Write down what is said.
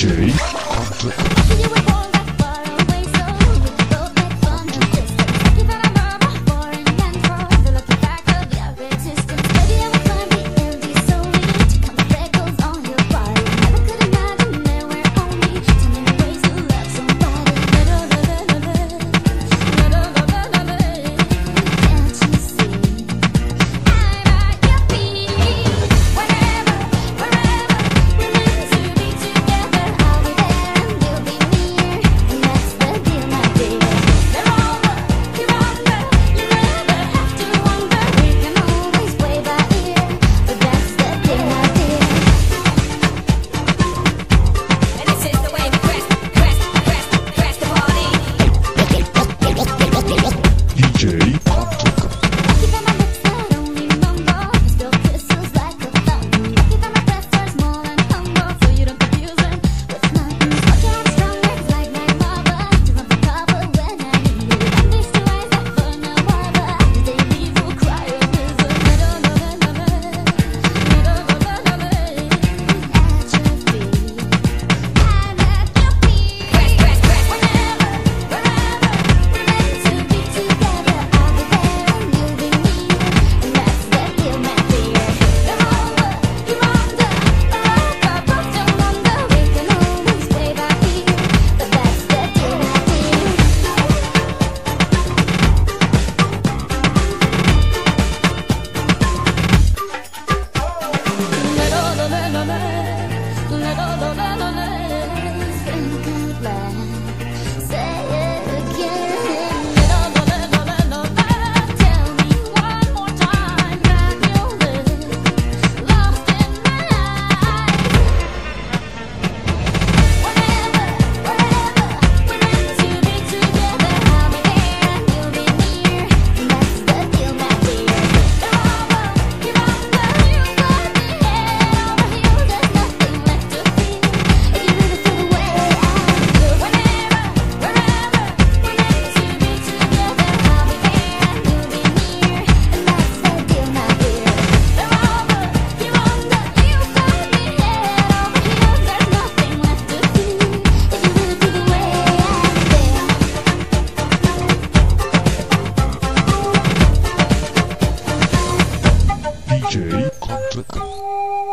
DJ. DJ Contra.